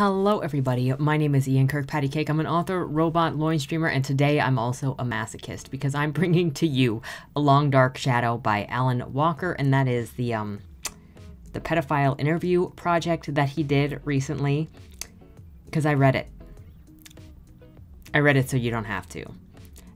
Hello, everybody. My name is Ian KirkpattieCake. I'm an author, robot, loin streamer, and today I'm also a masochist because I'm bringing to you A Long Dark Shadow by Allyn Walker, and that is the um the pedophile interview project that he did recently because I read it. I read it so you don't have to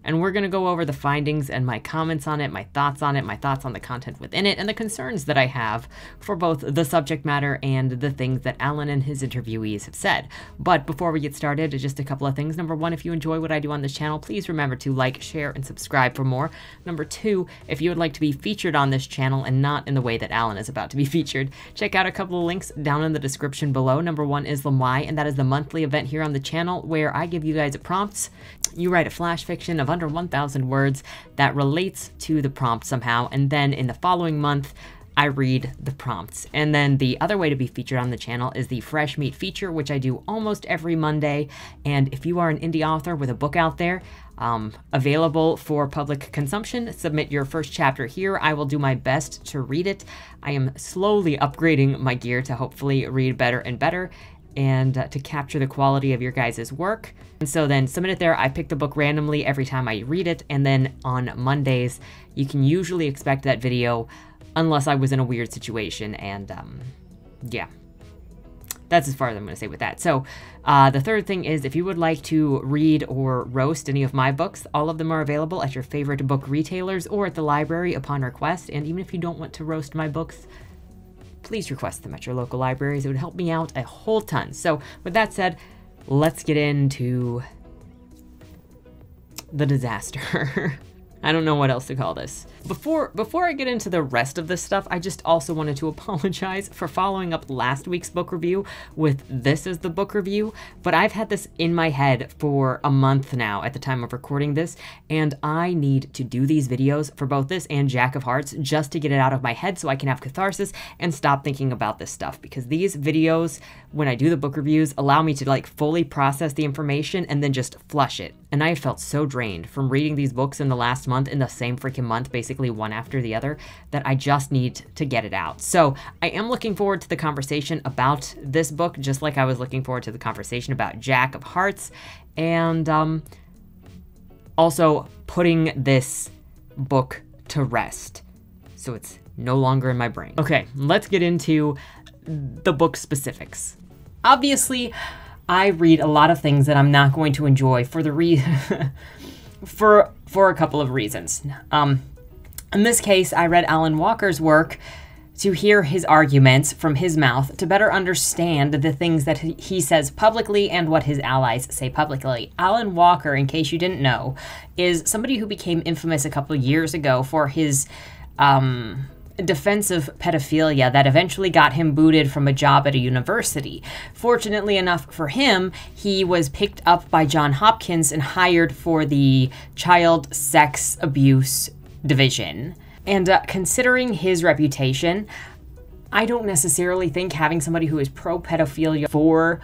and we're going to go over the findings and my comments on it, my thoughts on it, my thoughts on the content within it, and the concerns that I have for both the subject matter and the things that Allyn and his interviewees have said. But before we get started, just a couple of things. Number one, if you enjoy what I do on this channel, please remember to like, share, and subscribe for more. Number two, if you would like to be featured on this channel and not in the way that Allyn is about to be featured, check out a couple of links down in the description below. Number one is Lamwhy, and that is the monthly event here on the channel where I give you guys prompts. You write a flash fiction of under 1,000 words that relates to the prompt somehow, and then in the following month, I read the prompts. And then the other way to be featured on the channel is the Fresh Meat feature, which I do almost every Monday. And if you are an indie author with a book out there, um, available for public consumption, submit your first chapter here. I will do my best to read it. I am slowly upgrading my gear to hopefully read better and better and uh, to capture the quality of your guys' work. And so then submit it there. I pick the book randomly every time I read it. And then on Mondays, you can usually expect that video unless I was in a weird situation. And um, yeah, that's as far as I'm going to say with that. So, uh, the third thing is if you would like to read or roast any of my books, all of them are available at your favorite book retailers or at the library upon request. And even if you don't want to roast my books, please request them at your local libraries. It would help me out a whole ton. So, with that said, let's get into the disaster. I don't know what else to call this. Before before I get into the rest of this stuff, I just also wanted to apologize for following up last week's book review with this as the book review, but I've had this in my head for a month now at the time of recording this, and I need to do these videos for both this and Jack of Hearts just to get it out of my head so I can have catharsis and stop thinking about this stuff because these videos when I do the book reviews allow me to like fully process the information and then just flush it. And I felt so drained from reading these books in the last month in the same freaking month, basically one after the other, that I just need to get it out. So I am looking forward to the conversation about this book, just like I was looking forward to the conversation about Jack of Hearts, and um, also putting this book to rest. So it's no longer in my brain. Okay, let's get into the book specifics. Obviously, I read a lot of things that I'm not going to enjoy for the re for for a couple of reasons. Um, in this case, I read Allyn Walker's work to hear his arguments from his mouth to better understand the things that he says publicly and what his allies say publicly. Allyn Walker, in case you didn't know, is somebody who became infamous a couple years ago for his um, defense of pedophilia that eventually got him booted from a job at a university. Fortunately enough for him, he was picked up by John Hopkins and hired for the child sex abuse division. And uh, considering his reputation, I don't necessarily think having somebody who is pro pedophilia for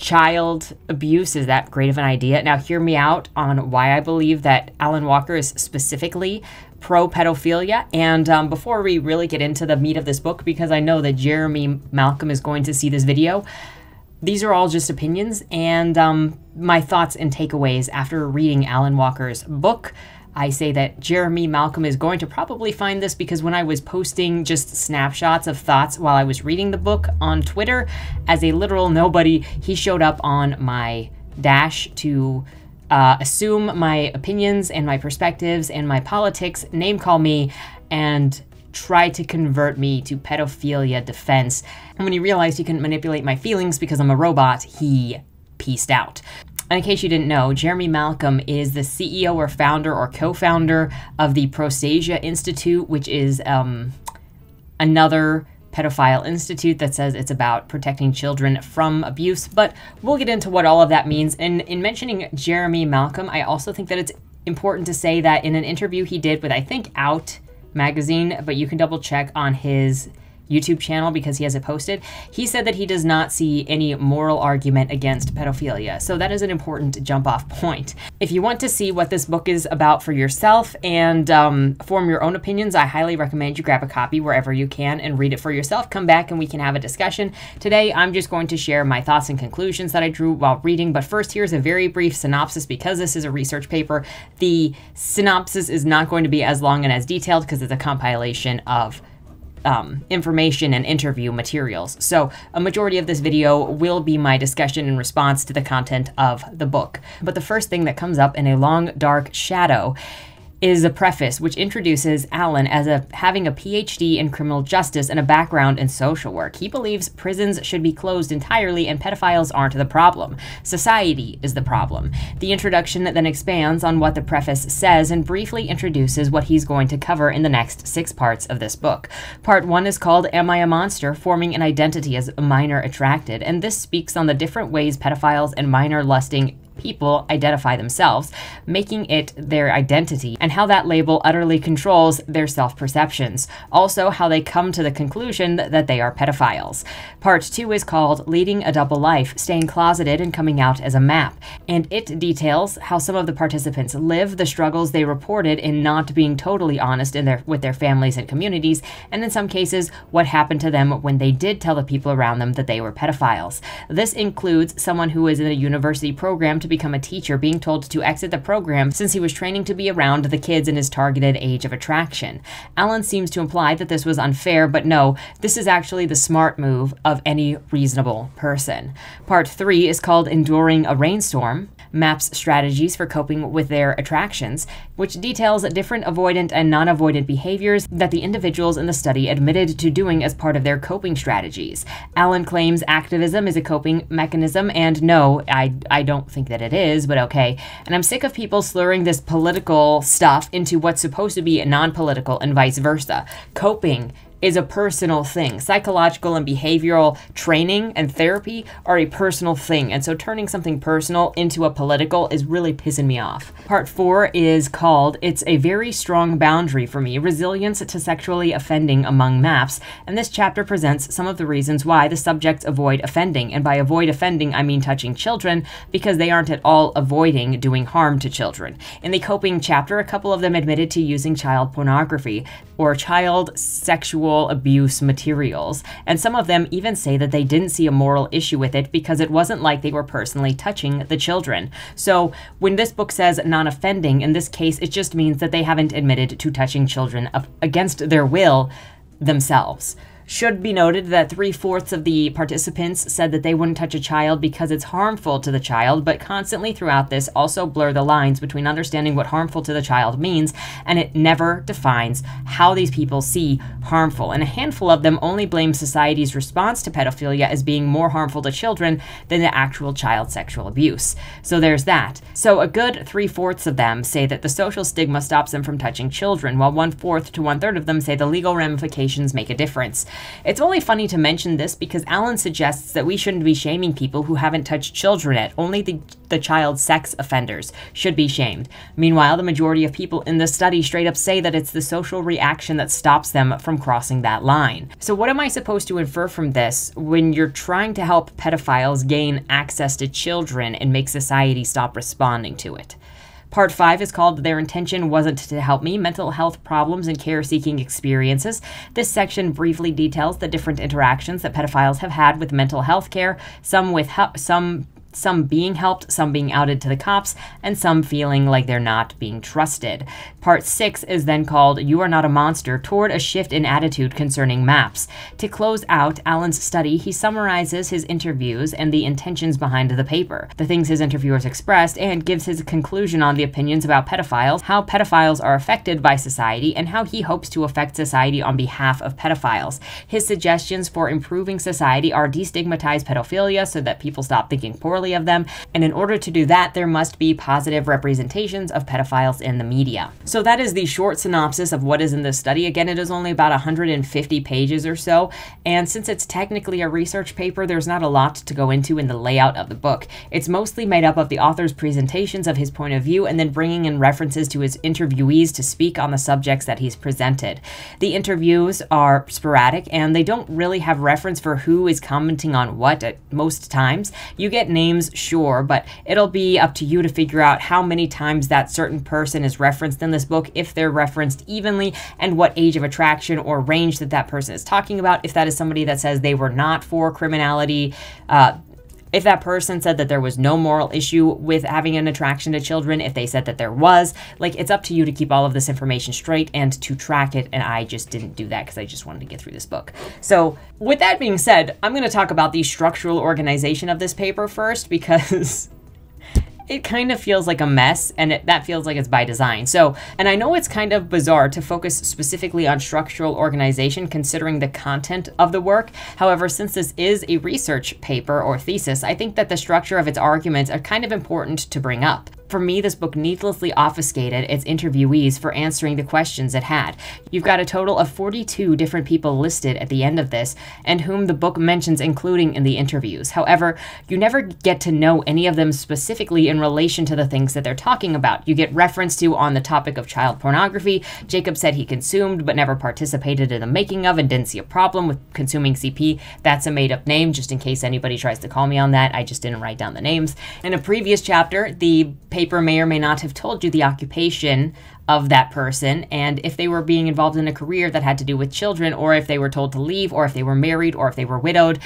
child abuse is that great of an idea. Now, hear me out on why I believe that Allyn Walker is specifically pro pedophilia. And um, before we really get into the meat of this book, because I know that Jeremy Malcolm is going to see this video, these are all just opinions and um, my thoughts and takeaways after reading Allyn Walker's book. I say that Jeremy Malcolm is going to probably find this because when I was posting just snapshots of thoughts while I was reading the book on Twitter, as a literal nobody, he showed up on my dash to uh, assume my opinions and my perspectives and my politics, name call me, and try to convert me to pedophilia defense. And when he realized he couldn't manipulate my feelings because I'm a robot, he pieced out. And in case you didn't know, Jeremy Malcolm is the CEO or founder or co founder of the Prostasia Institute, which is um, another pedophile institute that says it's about protecting children from abuse. But we'll get into what all of that means. And in mentioning Jeremy Malcolm, I also think that it's important to say that in an interview he did with, I think, Out magazine, but you can double check on his YouTube channel because he has it posted. He said that he does not see any moral argument against pedophilia. So that is an important jump off point. If you want to see what this book is about for yourself and um, form your own opinions, I highly recommend you grab a copy wherever you can and read it for yourself. Come back and we can have a discussion. Today, I'm just going to share my thoughts and conclusions that I drew while reading. But first, here's a very brief synopsis because this is a research paper. The synopsis is not going to be as long and as detailed because it's a compilation of um, information and interview materials. So a majority of this video will be my discussion in response to the content of the book. But the first thing that comes up in a long dark shadow is a preface which introduces Allyn as a having a PhD in criminal justice and a background in social work. He believes prisons should be closed entirely and pedophiles aren't the problem. Society is the problem. The introduction then expands on what the preface says and briefly introduces what he's going to cover in the next six parts of this book. Part 1 is called Am I a Monster? Forming an Identity as a Minor Attracted, and this speaks on the different ways pedophiles and minor lusting people identify themselves, making it their identity, and how that label utterly controls their self perceptions. Also, how they come to the conclusion that they are pedophiles. Part 2 is called Leading a Double Life, Staying Closeted and Coming Out as a Map, and it details how some of the participants live the struggles they reported in not being totally honest in their, with their families and communities, and in some cases, what happened to them when they did tell the people around them that they were pedophiles. This includes someone who is in a university program to become a teacher being told to exit the program since he was training to be around the kids in his targeted age of attraction. Allyn seems to imply that this was unfair, but no, this is actually the smart move of any reasonable person. Part 3 is called Enduring a Rainstorm maps strategies for coping with their attractions, which details different avoidant and non avoidant behaviors that the individuals in the study admitted to doing as part of their coping strategies. Allyn claims activism is a coping mechanism, and no, I, I don't think that it is, but okay. And I'm sick of people slurring this political stuff into what's supposed to be non political and vice versa. Coping is a personal thing. Psychological and behavioral training and therapy are a personal thing. And so turning something personal into a political is really pissing me off. Part four is called It's a Very Strong Boundary for Me Resilience to Sexually Offending Among MAPS. And this chapter presents some of the reasons why the subjects avoid offending. And by avoid offending, I mean touching children because they aren't at all avoiding doing harm to children. In the coping chapter, a couple of them admitted to using child pornography or child sexual sexual abuse materials, and some of them even say that they didn't see a moral issue with it because it wasn't like they were personally touching the children. So when this book says non offending, in this case, it just means that they haven't admitted to touching children against their will themselves. Should be noted that three fourths of the participants said that they wouldn't touch a child because it's harmful to the child, but constantly throughout this also blur the lines between understanding what harmful to the child means, and it never defines how these people see harmful. And a handful of them only blame society's response to pedophilia as being more harmful to children than the actual child sexual abuse. So there's that. So a good three fourths of them say that the social stigma stops them from touching children, while one fourth to one third of them say the legal ramifications make a difference. It's only funny to mention this because Allyn suggests that we shouldn't be shaming people who haven't touched children yet. Only the, the child sex offenders should be shamed. Meanwhile, the majority of people in the study straight up say that it's the social reaction that stops them from crossing that line. So, what am I supposed to infer from this when you're trying to help pedophiles gain access to children and make society stop responding to it? Part 5 is called Their Intention Wasn't to Help Me Mental Health Problems and Care Seeking Experiences. This section briefly details the different interactions that pedophiles have had with mental health care, some with some some being helped, some being outed to the cops, and some feeling like they're not being trusted. Part 6 is then called You Are Not a Monster Toward a Shift in Attitude Concerning Maps. To close out Allyn's study, he summarizes his interviews and the intentions behind the paper, the things his interviewers expressed, and gives his conclusion on the opinions about pedophiles, how pedophiles are affected by society, and how he hopes to affect society on behalf of pedophiles. His suggestions for improving society are destigmatize pedophilia so that people stop thinking poorly poorly of them, and in order to do that, there must be positive representations of pedophiles in the media. So that is the short synopsis of what is in this study. Again, it is only about 150 pages or so, and since it's technically a research paper, there's not a lot to go into in the layout of the book. It's mostly made up of the author's presentations of his point of view and then bringing in references to his interviewees to speak on the subjects that he's presented. The interviews are sporadic and they don't really have reference for who is commenting on what at most times. You get names, sure, but it'll be up to you to figure out how many times that certain person is referenced in this book, if they're referenced evenly, and what age of attraction or range that that person is talking about. If that is somebody that says they were not for criminality, uh, if that person said that there was no moral issue with having an attraction to children, if they said that there was, like it's up to you to keep all of this information straight and to track it. And I just didn't do that because I just wanted to get through this book. So, with that being said, I'm going to talk about the structural organization of this paper first because it kind of feels like a mess and it, that feels like it's by design. So, and I know it's kind of bizarre to focus specifically on structural organization considering the content of the work. However, since this is a research paper or thesis, I think that the structure of its arguments are kind of important to bring up. For me, this book needlessly obfuscated its interviewees for answering the questions it had. You've got a total of 42 different people listed at the end of this, and whom the book mentions including in the interviews. However, you never get to know any of them specifically in relation to the things that they're talking about. You get reference to on the topic of child pornography. Jacob said he consumed but never participated in the making of and didn't see a problem with consuming CP. That's a made up name, just in case anybody tries to call me on that. I just didn't write down the names. In a previous chapter, the paper may or may not have told you the occupation of that person and if they were being involved in a career that had to do with children or if they were told to leave or if they were married or if they were widowed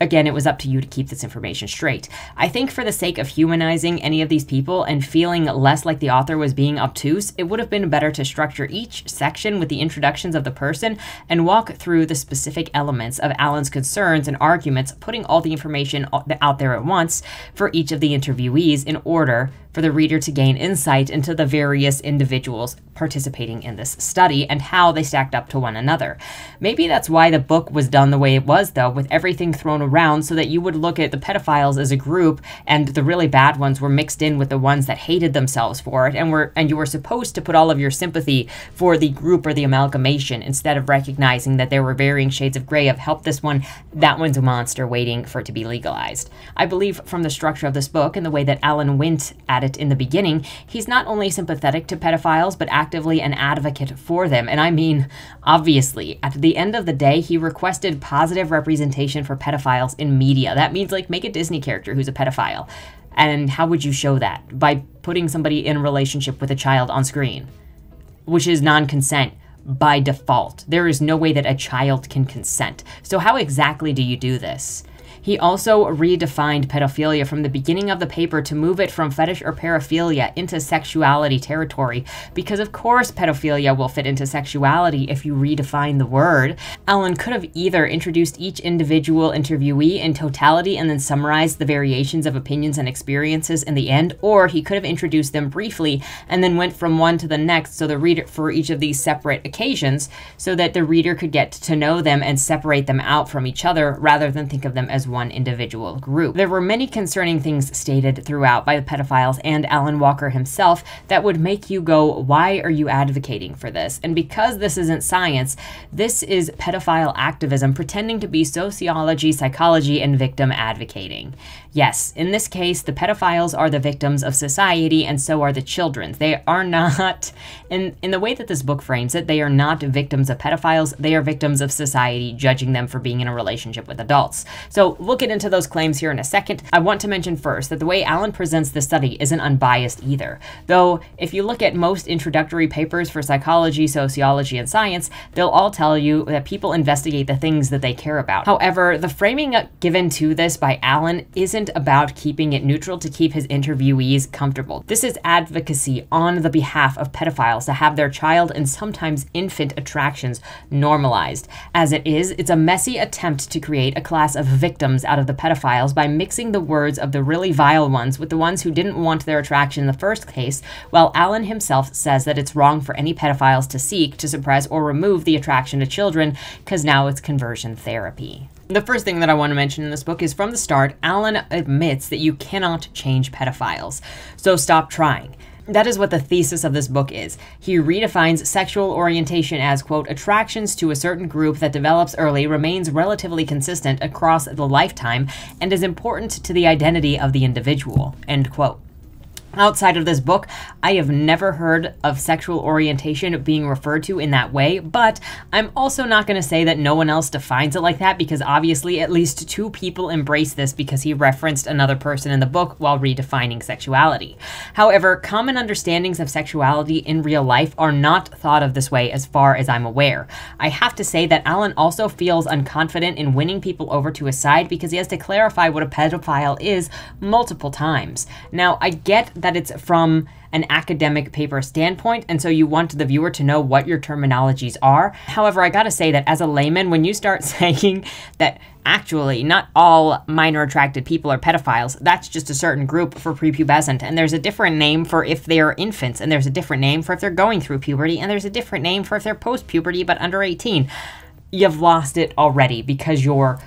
again, it was up to you to keep this information straight. I think for the sake of humanizing any of these people and feeling less like the author was being obtuse, it would have been better to structure each section with the introductions of the person and walk through the specific elements of Allyn's concerns and arguments, putting all the information out there at once for each of the interviewees in order for the reader to gain insight into the various individuals participating in this study and how they stacked up to one another. Maybe that's why the book was done the way it was, though, with everything thrown around so that you would look at the pedophiles as a group and the really bad ones were mixed in with the ones that hated themselves for it and were and you were supposed to put all of your sympathy for the group or the amalgamation instead of recognizing that there were varying shades of gray of help this one, that one's a monster waiting for it to be legalized. I believe from the structure of this book and the way that Allyn went at it in the beginning, he's not only sympathetic to pedophiles, but actively an advocate for them. And I mean, obviously, at the end of the day, he requested positive representation for pedophiles in media. That means, like, make a Disney character who's a pedophile. And how would you show that? By putting somebody in a relationship with a child on screen, which is non consent by default. There is no way that a child can consent. So, how exactly do you do this? He also redefined pedophilia from the beginning of the paper to move it from fetish or paraphilia into sexuality territory, because of course pedophilia will fit into sexuality if you redefine the word. Allyn could have either introduced each individual interviewee in totality and then summarized the variations of opinions and experiences in the end, or he could have introduced them briefly and then went from one to the next so the reader for each of these separate occasions so that the reader could get to know them and separate them out from each other rather than think of them as one one individual group. There were many concerning things stated throughout by the pedophiles and Allyn Walker himself that would make you go, why are you advocating for this? And because this isn't science, this is pedophile activism pretending to be sociology, psychology, and victim advocating. Yes, in this case, the pedophiles are the victims of society, and so are the children. They are not, in, in the way that this book frames it, they are not victims of pedophiles, they are victims of society judging them for being in a relationship with adults. So we'll get into those claims here in a second. I want to mention first that the way Allyn presents the study isn't unbiased either. Though, if you look at most introductory papers for psychology, sociology, and science, they'll all tell you that people investigate the things that they care about. However, the framing given to this by Allyn isn't about keeping it neutral to keep his interviewees comfortable. This is advocacy on the behalf of pedophiles to have their child and sometimes infant attractions normalized. As it is, it's a messy attempt to create a class of victims victims out of the pedophiles by mixing the words of the really vile ones with the ones who didn't want their attraction in the first case, while Allyn himself says that it's wrong for any pedophiles to seek to suppress or remove the attraction to children because now it's conversion therapy. The first thing that I want to mention in this book is from the start, Allyn admits that you cannot change pedophiles. So stop trying. That is what the thesis of this book is. He redefines sexual orientation as, quote, attractions to a certain group that develops early, remains relatively consistent across the lifetime, and is important to the identity of the individual, end quote. Outside of this book, I have never heard of sexual orientation being referred to in that way, but I'm also not going to say that no one else defines it like that because obviously at least two people embrace this because he referenced another person in the book while redefining sexuality. However, common understandings of sexuality in real life are not thought of this way as far as I'm aware. I have to say that Allyn also feels unconfident in winning people over to his side because he has to clarify what a pedophile is multiple times. Now, I get that that it's from an academic paper standpoint, and so you want the viewer to know what your terminologies are. However, I gotta say that as a layman, when you start saying that actually not all minor attracted people are pedophiles, that's just a certain group for prepubescent, and there's a different name for if they're infants, and there's a different name for if they're going through puberty, and there's a different name for if they're post puberty but under 18. You've lost it already because you're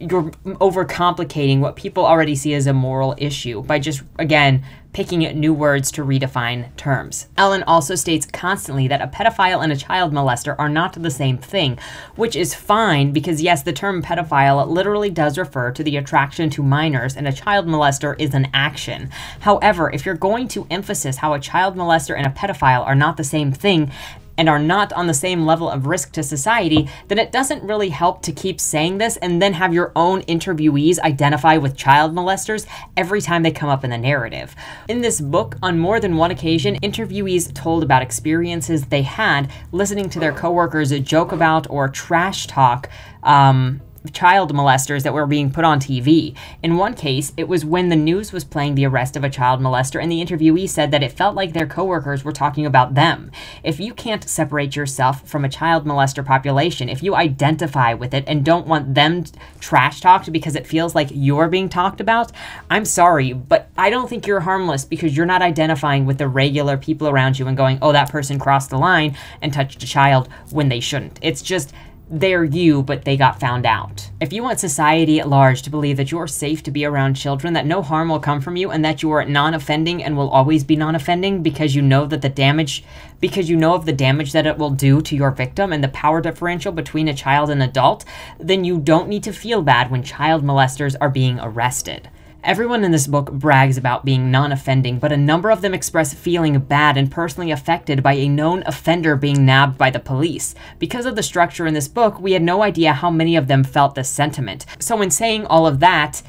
you're overcomplicating what people already see as a moral issue by just again picking new words to redefine terms. Allyn also states constantly that a pedophile and a child molester are not the same thing, which is fine because, yes, the term pedophile literally does refer to the attraction to minors, and a child molester is an action. However, if you're going to emphasize how a child molester and a pedophile are not the same thing, and are not on the same level of risk to society, then it doesn't really help to keep saying this and then have your own interviewees identify with child molesters every time they come up in the narrative. In this book, on more than one occasion, interviewees told about experiences they had listening to their coworkers joke about or trash talk um, child molesters that were being put on TV. In one case, it was when the news was playing the arrest of a child molester, and the interviewee said that it felt like their coworkers were talking about them. If you can't separate yourself from a child molester population, if you identify with it and don't want them trash talked because it feels like you're being talked about, I'm sorry, but I don't think you're harmless because you're not identifying with the regular people around you and going, oh, that person crossed the line and touched a child when they shouldn't. It's just they're you, but they got found out. If you want society at large to believe that you're safe to be around children, that no harm will come from you, and that you are non offending and will always be non offending because you know that the damage, because you know of the damage that it will do to your victim and the power differential between a child and adult, then you don't need to feel bad when child molesters are being arrested. Everyone in this book brags about being non offending, but a number of them express feeling bad and personally affected by a known offender being nabbed by the police. Because of the structure in this book, we had no idea how many of them felt this sentiment. So, in saying all of that,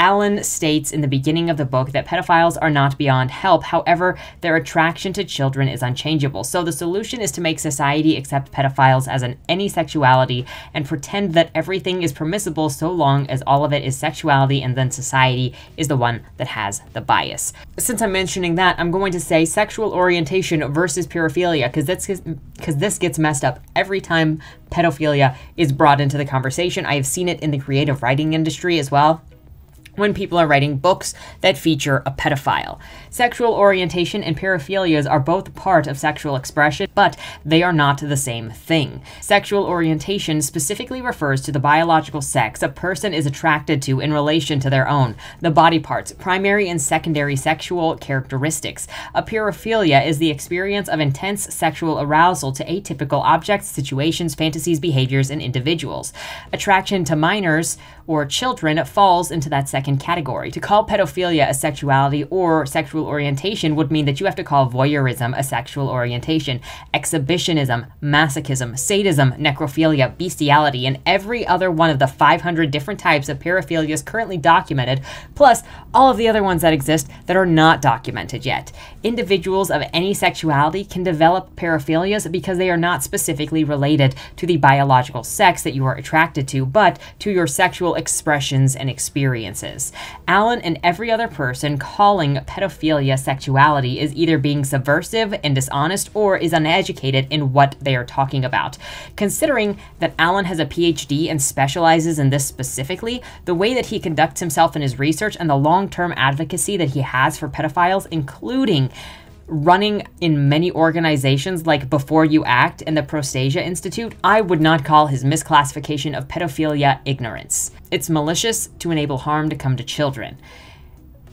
Allyn states in the beginning of the book that pedophiles are not beyond help. However, their attraction to children is unchangeable. So the solution is to make society accept pedophiles as an any sexuality and pretend that everything is permissible so long as all of it is sexuality and then society is the one that has the bias. Since I'm mentioning that, I'm going to say sexual orientation versus paraphilia because this because this gets messed up every time pedophilia is brought into the conversation. I have seen it in the creative writing industry as well when people are writing books that feature a pedophile. Sexual orientation and paraphilias are both part of sexual expression, but they are not the same thing. Sexual orientation specifically refers to the biological sex a person is attracted to in relation to their own, the body parts, primary and secondary sexual characteristics. A paraphilia is the experience of intense sexual arousal to atypical objects, situations, fantasies, behaviors, and individuals. Attraction to minors or children falls into that second category. To call pedophilia a sexuality or sexual orientation would mean that you have to call voyeurism a sexual orientation, exhibitionism, masochism, sadism, necrophilia, bestiality, and every other one of the 500 different types of paraphilias currently documented, plus all of the other ones that exist that are not documented yet. Individuals of any sexuality can develop paraphilias because they are not specifically related to the biological sex that you are attracted to, but to your sexual expressions and experiences. Audiences. Allyn and every other person calling pedophilia sexuality is either being subversive and dishonest or is uneducated in what they are talking about. Considering that Allyn has a PhD and specializes in this specifically, the way that he conducts himself in his research and the long term advocacy that he has for pedophiles, including running in many organizations like Before You Act and the Prostasia Institute, I would not call his misclassification of pedophilia ignorance. It's malicious to enable harm to come to children.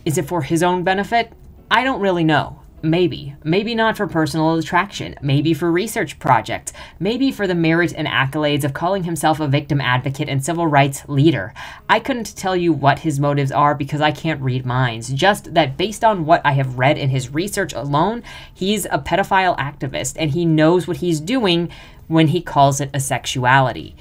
Is it for his own benefit? I don't really know. Maybe. Maybe not for personal attraction. Maybe for research projects. Maybe for the merit and accolades of calling himself a victim advocate and civil rights leader. I couldn't tell you what his motives are because I can't read minds. Just that based on what I have read in his research alone, he's a pedophile activist and he knows what he's doing when he calls it a sexuality.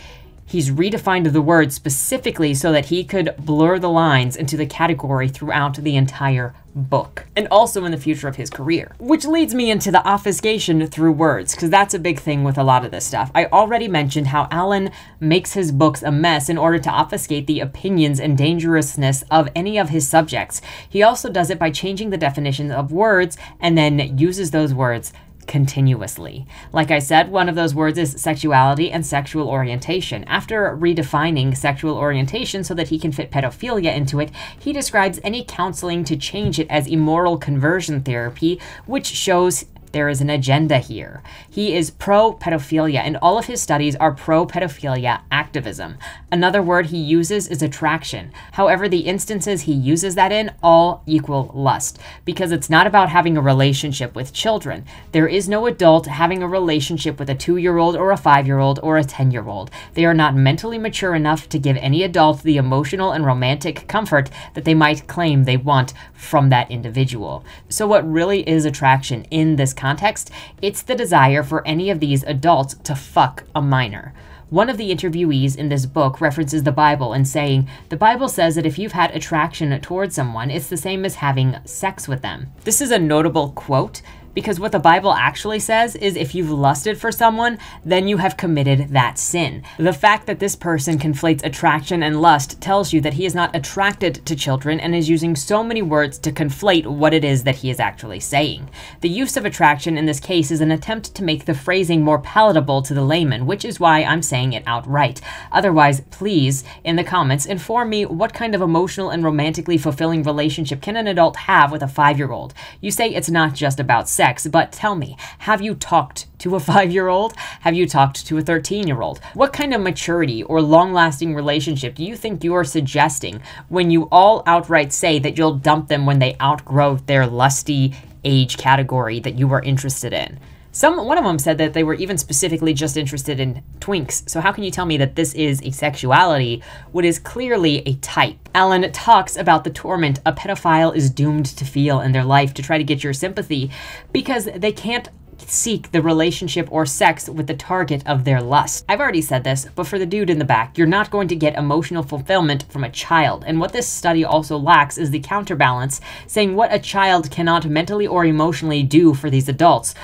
He's redefined the word specifically so that he could blur the lines into the category throughout the entire book, and also in the future of his career. Which leads me into the obfuscation through words, because that's a big thing with a lot of this stuff. I already mentioned how Allyn makes his books a mess in order to obfuscate the opinions and dangerousness of any of his subjects. He also does it by changing the definitions of words and then uses those words continuously. Like I said, one of those words is sexuality and sexual orientation. After redefining sexual orientation so that he can fit pedophilia into it, he describes any counseling to change it as immoral conversion therapy, which shows there is an agenda here. He is pro pedophilia, and all of his studies are pro pedophilia activism. Another word he uses is attraction. However, the instances he uses that in all equal lust, because it's not about having a relationship with children. There is no adult having a relationship with a two year old or a five year old or a 10 year old. They are not mentally mature enough to give any adult the emotional and romantic comfort that they might claim they want from that individual. So, what really is attraction in this context, it's the desire for any of these adults to fuck a minor. One of the interviewees in this book references the Bible and saying, The Bible says that if you've had attraction towards someone, it's the same as having sex with them. This is a notable quote because what the Bible actually says is if you've lusted for someone, then you have committed that sin. The fact that this person conflates attraction and lust tells you that he is not attracted to children and is using so many words to conflate what it is that he is actually saying. The use of attraction in this case is an attempt to make the phrasing more palatable to the layman, which is why I'm saying it outright. Otherwise, please, in the comments, inform me what kind of emotional and romantically fulfilling relationship can an adult have with a five year old? You say it's not just about sex sex, but tell me, have you talked to a five year old? Have you talked to a 13 year old? What kind of maturity or long lasting relationship do you think you are suggesting when you all outright say that you'll dump them when they outgrow their lusty age category that you are interested in? Some one of them said that they were even specifically just interested in twinks. So how can you tell me that this is a sexuality what is clearly a type? Allyn talks about the torment a pedophile is doomed to feel in their life to try to get your sympathy because they can't seek the relationship or sex with the target of their lust. I've already said this, but for the dude in the back, you're not going to get emotional fulfillment from a child. And what this study also lacks is the counterbalance, saying what a child cannot mentally or emotionally do for these adults.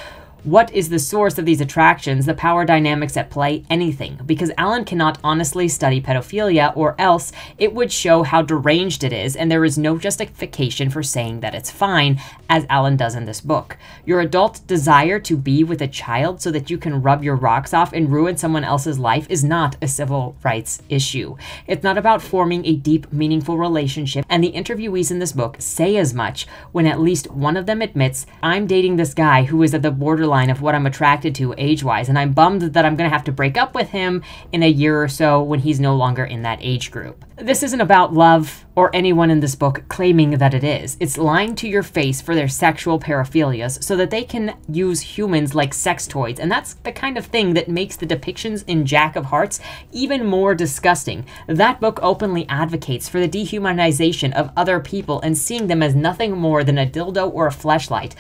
What is the source of these attractions, the power dynamics at play, anything? Because Allyn cannot honestly study pedophilia, or else it would show how deranged it is, and there is no justification for saying that it's fine, as Allyn does in this book. Your adult desire to be with a child so that you can rub your rocks off and ruin someone else's life is not a civil rights issue. It's not about forming a deep, meaningful relationship, and the interviewees in this book say as much when at least one of them admits, I'm dating this guy who is at the borderline borderline of what I'm attracted to age wise, and I'm bummed that I'm going to have to break up with him in a year or so when he's no longer in that age group. This isn't about love or anyone in this book claiming that it is. It's lying to your face for their sexual paraphilias so that they can use humans like sex toys, and that's the kind of thing that makes the depictions in Jack of Hearts even more disgusting. That book openly advocates for the dehumanization of other people and seeing them as nothing more than a dildo or a fleshlight.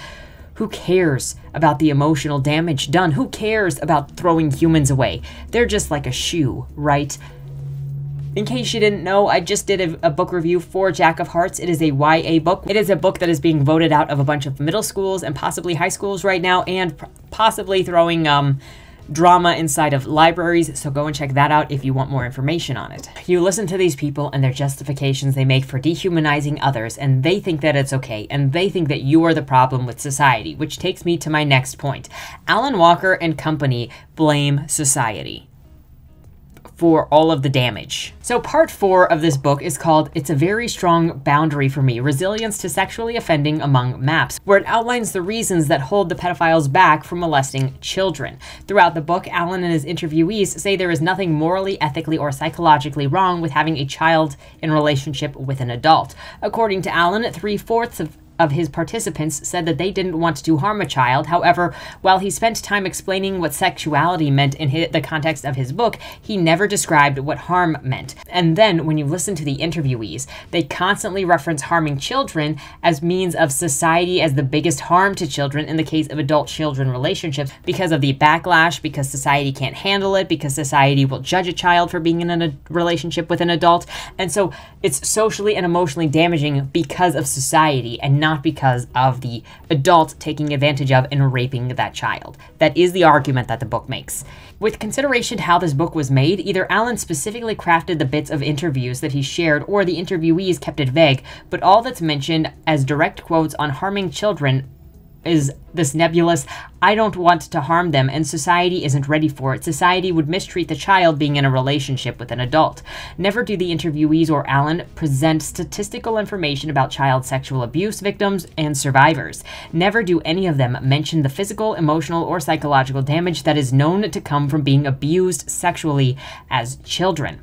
Who cares about the emotional damage done? Who cares about throwing humans away? They're just like a shoe, right? In case you didn't know, I just did a, a, book review for Jack of Hearts. It is a YA book. It is a book that is being voted out of a bunch of middle schools and possibly high schools right now, and possibly throwing um, drama inside of libraries, so go and check that out if you want more information on it. You listen to these people and their justifications they make for dehumanizing others, and they think that it's okay, and they think that you are the problem with society, which takes me to my next point. Allyn Walker and company blame society for all of the damage. So part four of this book is called It's a Very Strong Boundary for Me, Resilience to Sexually Offending Among Maps, where it outlines the reasons that hold the pedophiles back from molesting children. Throughout the book, Allyn and his interviewees say there is nothing morally, ethically, or psychologically wrong with having a child in relationship with an adult. According to Allyn, three-fourths of of his participants said that they didn't want to harm a child. However, while he spent time explaining what sexuality meant in his, the context of his book, he never described what harm meant. And then, when you listen to the interviewees, they constantly reference harming children as means of society as the biggest harm to children in the case of adult children relationships because of the backlash, because society can't handle it, because society will judge a child for being in a relationship with an adult. And so it's socially and emotionally damaging because of society and not because of the adult taking advantage of and raping that child. That is the argument that the book makes. With consideration how this book was made, either Allyn specifically crafted the bits of interviews that he shared or the interviewees kept it vague, but all that's mentioned as direct quotes on harming children is this nebulous, I don't want to harm them, and society isn't ready for it. Society would mistreat the child being in a relationship with an adult. Never do the interviewees or Allyn present statistical information about child sexual abuse victims and survivors. Never do any of them mention the physical, emotional, or psychological damage that is known to come from being abused sexually as children.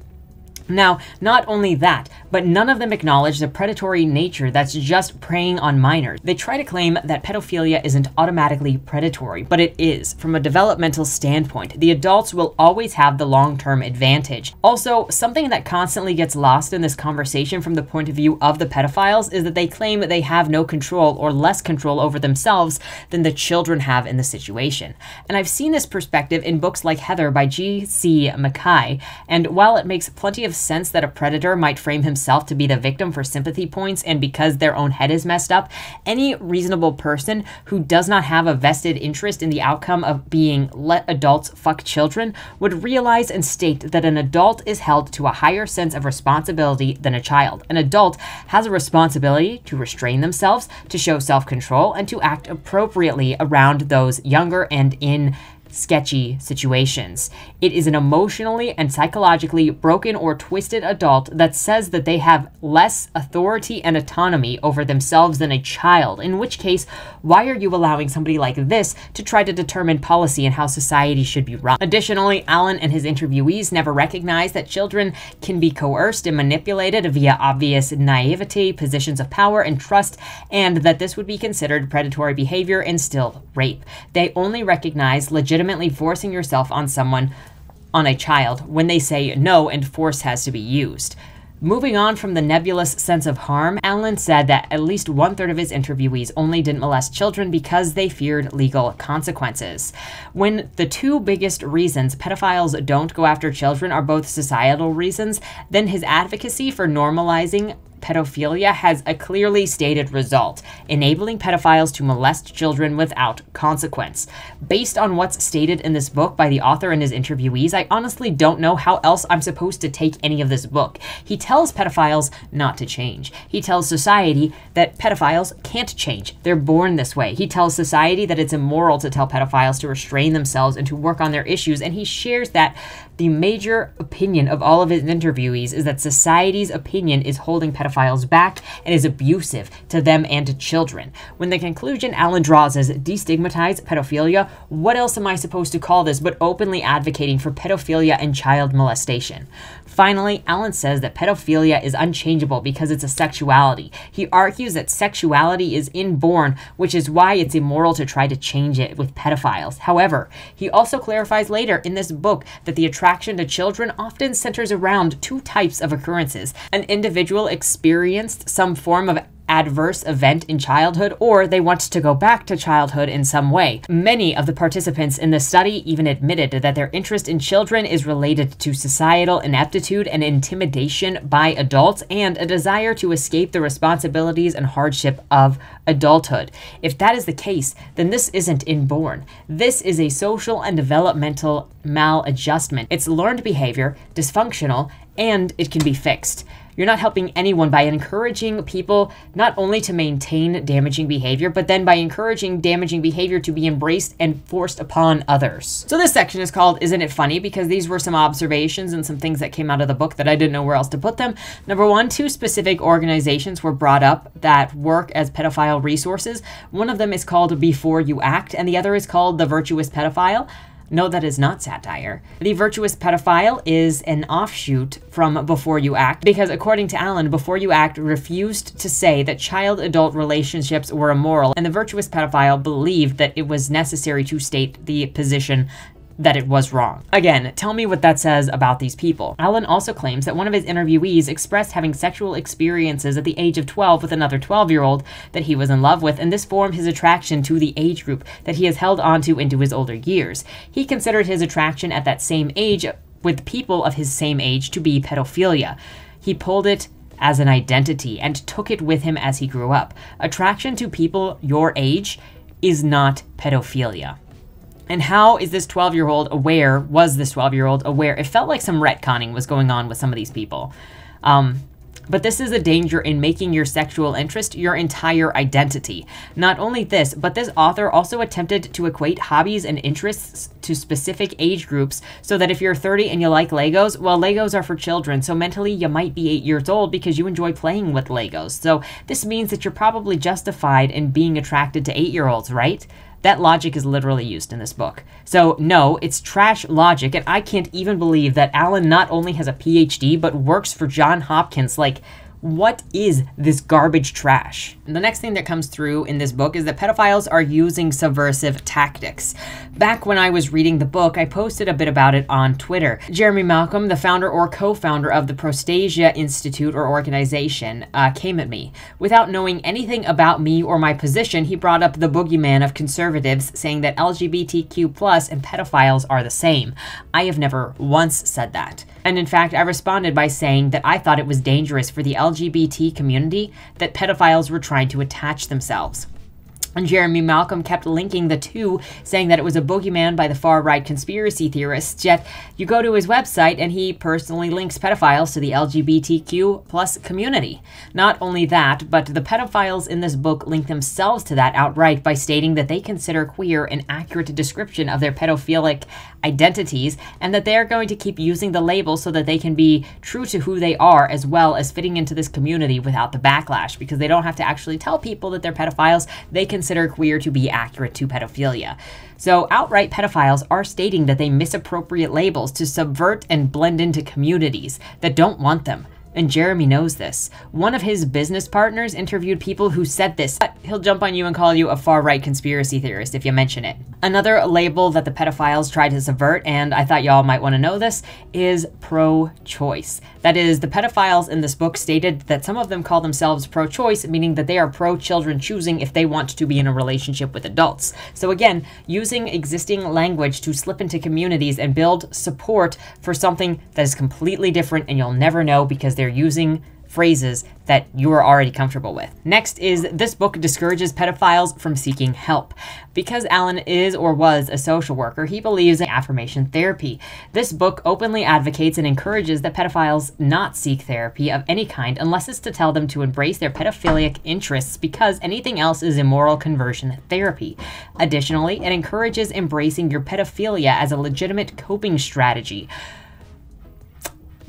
Now, not only that, but none of them acknowledge the predatory nature that's just preying on minors. They try to claim that pedophilia isn't automatically predatory, but it is. From a developmental standpoint, the adults will always have the long-term advantage. Also, something that constantly gets lost in this conversation from the point of view of the pedophiles is that they claim they have no control or less control over themselves than the children have in the situation. And I've seen this perspective in books like Heather by G.C. Mackay, and while it makes plenty of sense that a predator might frame himself to be the victim for sympathy points and because their own head is messed up, any reasonable person who does not have a vested interest in the outcome of being let adults fuck children would realize and state that an adult is held to a higher sense of responsibility than a child. An adult has a responsibility to restrain themselves, to show self control, and to act appropriately around those younger and in sketchy situations. It is an emotionally and psychologically broken or twisted adult that says that they have less authority and autonomy over themselves than a child, in which case, why are you allowing somebody like this to try to determine policy and how society should be run? Additionally, Allyn and his interviewees never recognize that children can be coerced and manipulated via obvious naivety, positions of power, and trust, and that this would be considered predatory behavior and still rape. They only recognize legitimate legitimately forcing yourself on someone, on a child, when they say no and force has to be used. Moving on from the nebulous sense of harm, Allyn said that at least one third of his interviewees only didn't molest children because they feared legal consequences. When the two biggest reasons pedophiles don't go after children are both societal reasons, then his advocacy for normalizing pedophilia has a clearly stated result, enabling pedophiles to molest children without consequence. Based on what's stated in this book by the author and his interviewees, I honestly don't know how else I'm supposed to take any of this book. He tells pedophiles not to change. He tells society that pedophiles can't change. They're born this way. He tells society that it's immoral to tell pedophiles to restrain themselves and to work on their issues, and he shares that the major opinion of all of his interviewees is that society's opinion is holding pedophiles back and is abusive to them and to children. When the conclusion Allyn draws is destigmatize pedophilia, what else am I supposed to call this but openly advocating for pedophilia and child molestation? Finally, Allyn says that pedophilia is unchangeable because it's a sexuality. He argues that sexuality is inborn, which is why it's immoral to try to change it with pedophiles. However, he also clarifies later in this book that the attraction to children often centers around two types of occurrences. An individual experienced some form of adverse event in childhood or they want to go back to childhood in some way. Many of the participants in the study even admitted that their interest in children is related to societal ineptitude and intimidation by adults and a desire to escape the responsibilities and hardship of adulthood. If that is the case, then this isn't inborn. This is a social and developmental maladjustment. It's learned behavior, dysfunctional, and it can be fixed. You're not helping anyone by encouraging people not only to maintain damaging behavior, but then by encouraging damaging behavior to be embraced and forced upon others. So this section is called Isn't It Funny? because these were some observations and some things that came out of the book that I didn't know where else to put them. Number one, two specific organizations were brought up that work as pedophile resources. One of them is called Before You Act, and the other is called The Virtuous Pedophile. No, that is not satire. The Virtuous Pedophile is an offshoot from Before You Act because, according to Allyn, Before You Act refused to say that child adult relationships were immoral, and the Virtuous Pedophile believed that it was necessary to state the position that it was wrong. Again, tell me what that says about these people. Allyn also claims that one of his interviewees expressed having sexual experiences at the age of 12 with another 12 year old that he was in love with, and this formed his attraction to the age group that he has held onto into his older years. He considered his attraction at that same age with people of his same age to be pedophilia. He pulled it as an identity and took it with him as he grew up. Attraction to people your age is not pedophilia. And how is this 12 year old aware? Was this 12 year old aware? It felt like some retconning was going on with some of these people. Um, but this is a danger in making your sexual interest your entire identity. Not only this, but this author also attempted to equate hobbies and interests to specific age groups so that if you're 30 and you like Legos, well, Legos are for children, so mentally you might be 8 years old because you enjoy playing with Legos. So this means that you're probably justified in being attracted to 8 year olds, right? That logic is literally used in this book. So, no, it's trash logic, and I can't even believe that Allyn not only has a PhD, but works for John Hopkins. Like, what is this garbage trash? And the next thing that comes through in this book is that pedophiles are using subversive tactics. Back when I was reading the book, I posted a bit about it on Twitter. Jeremy Malcolm, the founder or co founder of the Prostasia Institute or organization, uh, came at me. Without knowing anything about me or my position, he brought up the boogeyman of conservatives, saying that LGBTQ and pedophiles are the same. I have never once said that. And in fact, I responded by saying that I thought it was dangerous for the LGBT community that pedophiles were trying to attach themselves. And Jeremy Malcolm kept linking the two, saying that it was a boogeyman by the far right conspiracy theorists. Yet you go to his website and he personally links pedophiles to the LGBTQ plus community. Not only that, but the pedophiles in this book link themselves to that outright by stating that they consider queer an accurate description of their pedophilic identities and that they are going to keep using the label so that they can be true to who they are as well as fitting into this community without the backlash because they don't have to actually tell people that they're pedophiles. They consider queer to be accurate to pedophilia. So, outright pedophiles are stating that they misappropriate labels to subvert and blend into communities that don't want them. And Jeremy knows this. One of his business partners interviewed people who said this, but he'll jump on you and call you a far right conspiracy theorist if you mention it. Another label that the pedophiles tried to subvert, and I thought y'all might want to know this, is pro choice. That is, the pedophiles in this book stated that some of them call themselves pro choice, meaning that they are pro children choosing if they want to be in a relationship with adults. So, again, using existing language to slip into communities and build support for something that is completely different and you'll never know because they're using phrases that you are already comfortable with. Next is this book discourages pedophiles from seeking help. Because Allyn is or was a social worker, he believes in affirmation therapy. This book openly advocates and encourages that pedophiles not seek therapy of any kind unless it's to tell them to embrace their pedophilic interests because anything else is immoral conversion therapy. Additionally, it encourages embracing your pedophilia as a legitimate coping strategy.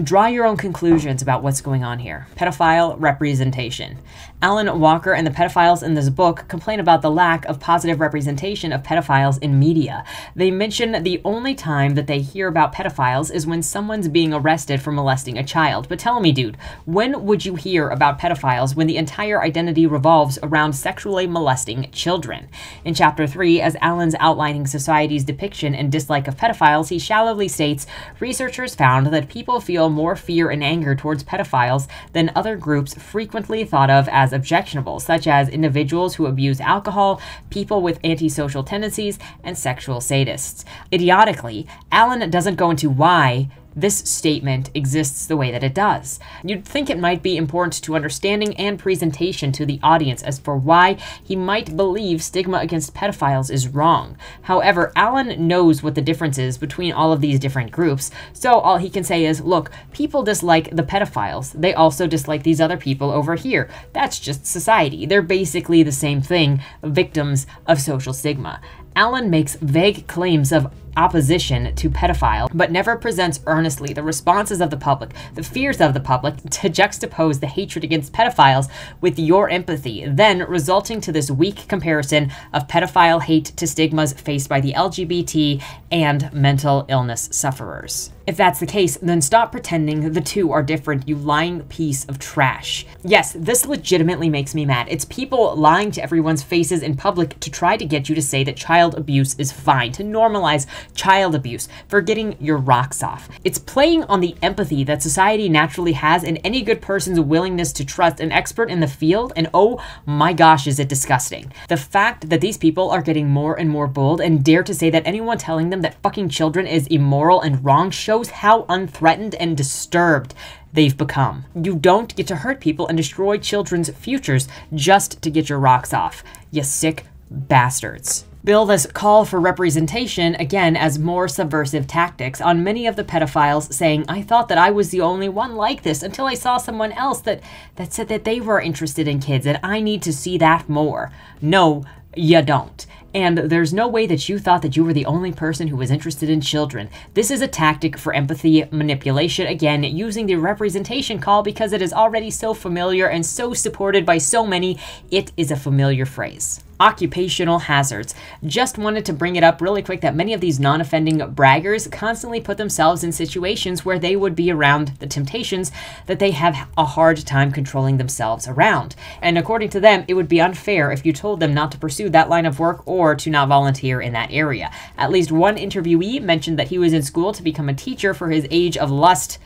Draw your own conclusions about what's going on here. Pedophile representation. Allyn Walker and the pedophiles in this book complain about the lack of positive representation of pedophiles in media. They mention the only time that they hear about pedophiles is when someone's being arrested for molesting a child. But tell me, dude, when would you hear about pedophiles when the entire identity revolves around sexually molesting children? In chapter 3, as Allyn's outlining society's depiction and dislike of pedophiles, he shallowly states researchers found that people feel more fear and anger towards pedophiles than other groups frequently thought of as as objectionable, such as individuals who abuse alcohol, people with antisocial tendencies, and sexual sadists. Idiotically, Allyn doesn't go into why this statement exists the way that it does. You'd think it might be important to understanding and presentation to the audience as for why he might believe stigma against pedophiles is wrong. However, Allyn knows what the difference is between all of these different groups, so all he can say is, look, people dislike the pedophiles. They also dislike these other people over here. That's just society. They're basically the same thing, victims of social stigma. Allyn makes vague claims of opposition to pedophile, but never presents earnestly the responses of the public, the fears of the public, to juxtapose the hatred against pedophiles with your empathy, then resulting to this weak comparison of pedophile hate to stigmas faced by the LGBT and mental illness sufferers. If that's the case, then stop pretending the two are different, you lying piece of trash. Yes, this legitimately makes me mad. It's people lying to everyone's faces in public to try to get you to say that child abuse is fine, to normalize child abuse, for getting your rocks off. It's playing on the empathy that society naturally has and any good person's willingness to trust an expert in the field, and oh my gosh, is it disgusting. The fact that these people are getting more and more bold and dare to say that anyone telling them that fucking children is immoral and wrong shows how unthreatened and disturbed they've become. You don't get to hurt people and destroy children's futures just to get your rocks off. You sick bastards bill this call for representation again as more subversive tactics on many of the pedophiles saying i thought that i was the only one like this until i saw someone else that that said that they were interested in kids and i need to see that more no you don't and there's no way that you thought that you were the only person who was interested in children. This is a tactic for empathy manipulation, again, using the representation call because it is already so familiar and so supported by so many, it is a familiar phrase occupational hazards. Just wanted to bring it up really quick that many of these non offending braggers constantly put themselves in situations where they would be around the temptations that they have a hard time controlling themselves around. And according to them, it would be unfair if you told them not to pursue that line of work or to not volunteer in that area. At least one interviewee mentioned that he was in school to become a teacher for his Age of Lust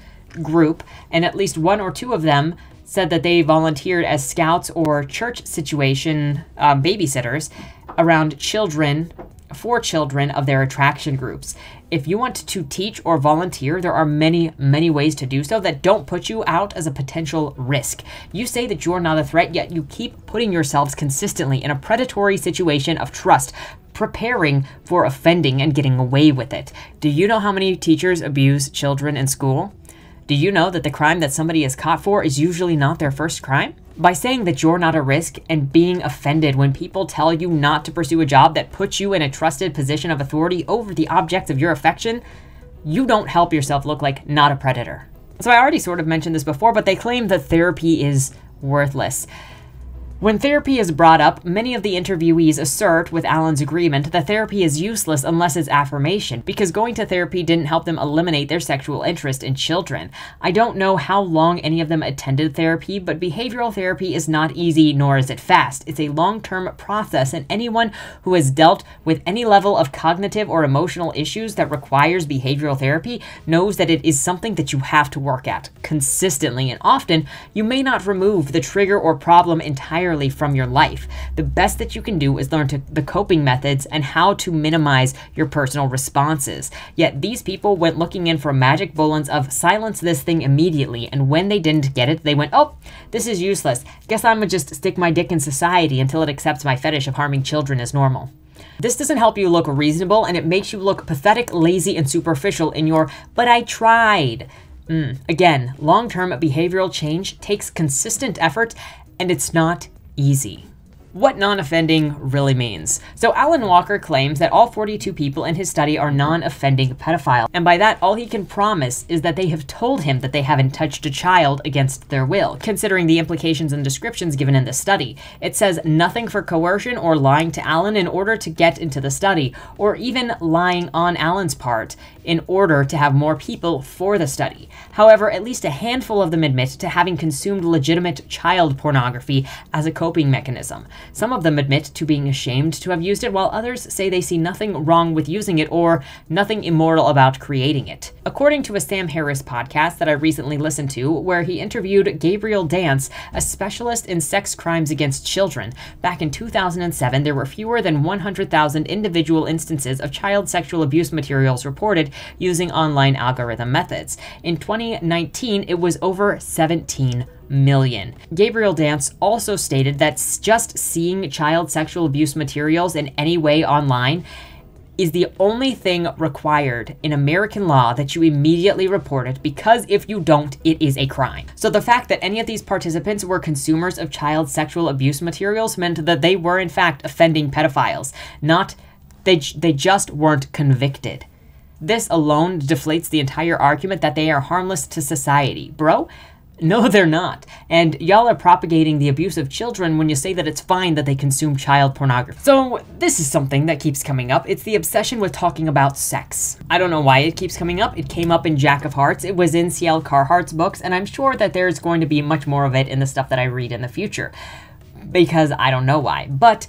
group, and at least one or two of them said that they volunteered as scouts or church situation um, babysitters around children for children of their attraction groups. If you want to teach or volunteer, there are many, many ways to do so that don't put you out as a potential risk. You say that you're not a threat, yet you keep putting yourselves consistently in a predatory situation of trust, preparing for offending and getting away with it. Do you know how many teachers abuse children in school? Do you know that the crime that somebody is caught for is usually not their first crime? By saying that you're not a risk and being offended when people tell you not to pursue a job that puts you in a trusted position of authority over the objects of your affection, you don't help yourself look like not a predator. So I already sort of mentioned this before, but they claim that therapy is worthless. When therapy is brought up, many of the interviewees assert, with Allyn's agreement, that therapy is useless unless it's affirmation, because going to therapy didn't help them eliminate their sexual interest in children. I don't know how long any of them attended therapy, but behavioral therapy is not easy nor is it fast. It's a long term process, and anyone who has dealt with any level of cognitive or emotional issues that requires behavioral therapy knows that it is something that you have to work at consistently, and often you may not remove the trigger or problem entirely entirely from your life. The best that you can do is learn to, the coping methods and how to minimize your personal responses. Yet these people went looking in for magic bullets of silence this thing immediately, and when they didn't get it, they went, oh, this is useless. Guess I'm gonna just stick my dick in society until it accepts my fetish of harming children as normal. This doesn't help you look reasonable and it makes you look pathetic, lazy, and superficial in your, but I tried. Mm. Again, long term behavioral change takes consistent effort and it's not easy what non offending really means. So, Allyn Walker claims that all 42 people in his study are non offending pedophiles, and by that, all he can promise is that they have told him that they haven't touched a child against their will, considering the implications and descriptions given in the study. It says nothing for coercion or lying to Allyn in order to get into the study, or even lying on Allyn's part in order to have more people for the study. However, at least a handful of them admit to having consumed legitimate child pornography as a coping mechanism. Some of them admit to being ashamed to have used it, while others say they see nothing wrong with using it or nothing immoral about creating it. According to a Sam Harris podcast that I recently listened to, where he interviewed Gabriel Dance, a specialist in sex crimes against children, back in 2007 there were fewer than 100,000 individual instances of child sexual abuse materials reported using online algorithm methods. In 2019, it was over 17 million. Gabriel Dance also stated that just seeing child sexual abuse materials in any way online is the only thing required in American law that you immediately report it because if you don't, it is a crime. So the fact that any of these participants were consumers of child sexual abuse materials meant that they were in fact offending pedophiles, not they they just weren't convicted. This alone deflates the entire argument that they are harmless to society. Bro, no, they're not. And y'all are propagating the abuse of children when you say that it's fine that they consume child pornography. So, this is something that keeps coming up. It's the obsession with talking about sex. I don't know why it keeps coming up. It came up in Jack of Hearts, it was in C.L. Carhart's books, and I'm sure that there's going to be much more of it in the stuff that I read in the future. Because I don't know why. But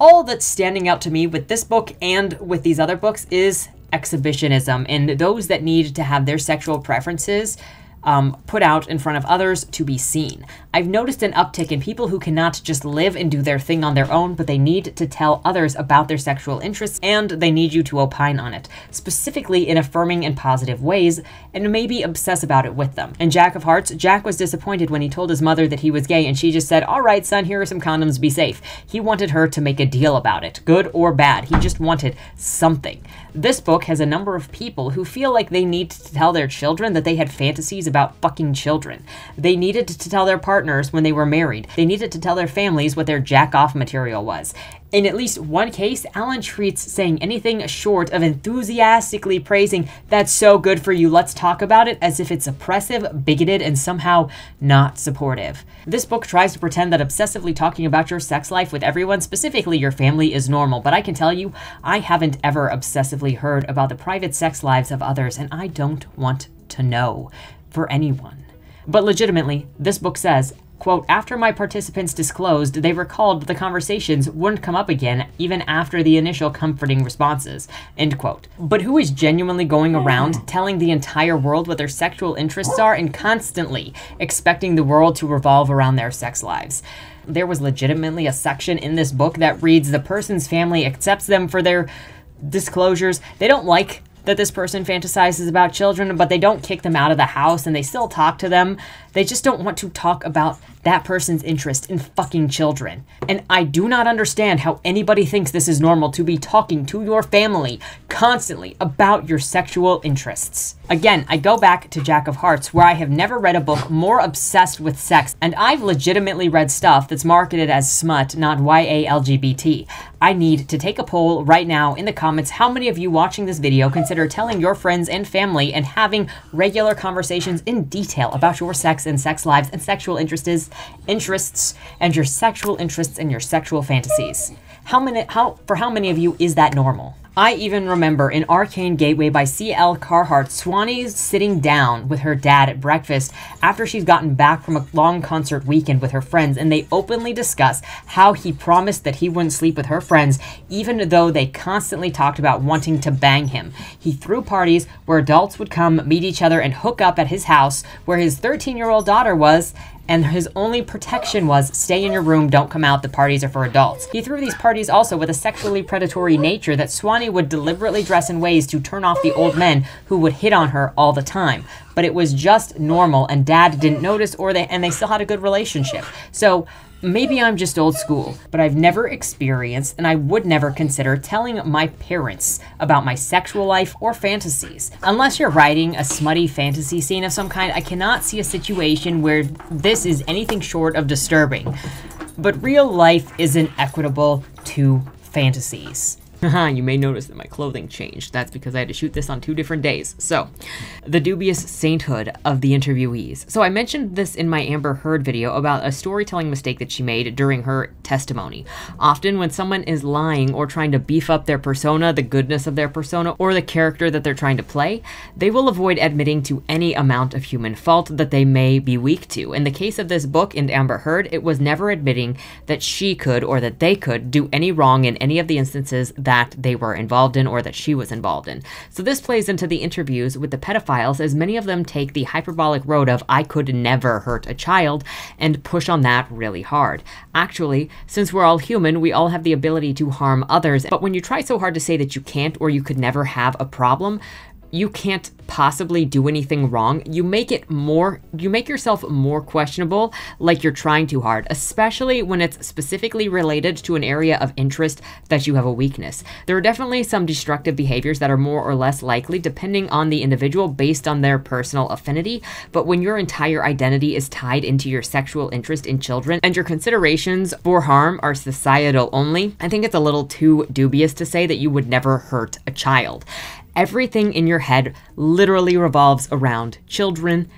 all that's standing out to me with this book and with these other books is exhibitionism and those that need to have their sexual preferences um, put out in front of others to be seen. I've noticed an uptick in people who cannot just live and do their thing on their own, but they need to tell others about their sexual interests and they need you to opine on it, specifically in affirming and positive ways, and maybe obsess about it with them. In Jack of Hearts, Jack was disappointed when he told his mother that he was gay and she just said, All right, son, here are some condoms, be safe. He wanted her to make a deal about it, good or bad. He just wanted something. This book has a number of people who feel like they need to tell their children that they had fantasies about fucking children. They needed to tell their partners when they were married. They needed to tell their families what their jack off material was. In at least one case, Allyn treats saying anything short of enthusiastically praising, that's so good for you, let's talk about it, as if it's oppressive, bigoted, and somehow not supportive. This book tries to pretend that obsessively talking about your sex life with everyone, specifically your family, is normal, but I can tell you, I haven't ever obsessively heard about the private sex lives of others, and I don't want to know for anyone. But legitimately, this book says Quote, after my participants disclosed, they recalled the conversations wouldn't come up again even after the initial comforting responses. End quote. But who is genuinely going around hmm. telling the entire world what their sexual interests are and constantly expecting the world to revolve around their sex lives? There was legitimately a section in this book that reads the person's family accepts them for their disclosures. They don't like that this person fantasizes about children, but they don't kick them out of the house and they still talk to them. They just don't want to talk about that person's interest in fucking children. And I do not understand how anybody thinks this is normal to be talking to your family constantly about your sexual interests. Again, I go back to Jack of Hearts, where I have never read a book more obsessed with sex, and I've legitimately read stuff that's marketed as smut, not YA LGBT. I need to take a poll right now in the comments how many of you watching this video consider telling your friends and family and having regular conversations in detail about your sex and sex lives and sexual interests interests and your sexual interests and your sexual fantasies. How many how for how many of you is that normal? I even remember in Arcane Gateway by C.L. Carhart, Swanee's sitting down with her dad at breakfast after she's gotten back from a long concert weekend with her friends, and they openly discuss how he promised that he wouldn't sleep with her friends, even though they constantly talked about wanting to bang him. He threw parties where adults would come, meet each other, and hook up at his house, where his 13 year old daughter was, and his only protection was stay in your room, don't come out, the parties are for adults. He threw these parties also with a sexually predatory nature that Swanee would deliberately dress in ways to turn off the old men who would hit on her all the time. But it was just normal and dad didn't notice or they and they still had a good relationship. So Maybe I'm just old school, but I've never experienced and I would never consider telling my parents about my sexual life or fantasies. Unless you're writing a smutty fantasy scene of some kind, I cannot see a situation where this is anything short of disturbing. But real life isn't equitable to fantasies. you may notice that my clothing changed. That's because I had to shoot this on two different days. So, the dubious sainthood of the interviewees. So, I mentioned this in my Amber Heard video about a storytelling mistake that she made during her testimony. Often, when someone is lying or trying to beef up their persona, the goodness of their persona, or the character that they're trying to play, they will avoid admitting to any amount of human fault that they may be weak to. In the case of this book and Amber Heard, it was never admitting that she could or that they could do any wrong in any of the instances that they were involved in or that she was involved in. So this plays into the interviews with the pedophiles as many of them take the hyperbolic road of I could never hurt a child and push on that really hard. Actually, since we're all human, we all have the ability to harm others, but when you try so hard to say that you can't or you could never have a problem, you can't possibly do anything wrong, you make it more, you make yourself more questionable, like you're trying too hard, especially when it's specifically related to an area of interest that you have a weakness. There are definitely some destructive behaviors that are more or less likely depending on the individual based on their personal affinity, but when your entire identity is tied into your sexual interest in children and your considerations for harm are societal only, I think it's a little too dubious to say that you would never hurt a child. Everything in your head literally revolves around children